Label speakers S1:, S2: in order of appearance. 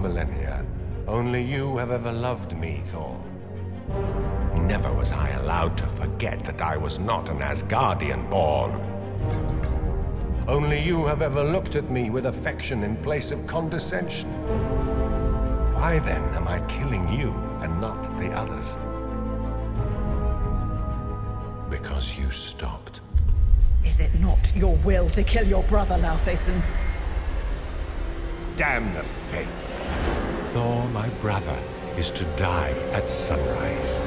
S1: Millennia, only you have ever loved me, Thor. Never was I allowed to forget that I was not an Asgardian born. Only you have ever looked at me with affection in place of condescension. Why then am I killing you and not the others? Because you stopped.
S2: Is it not your will to kill your brother, Laufeyson?
S1: Damn the fates! Thor, my brother, is to die at sunrise.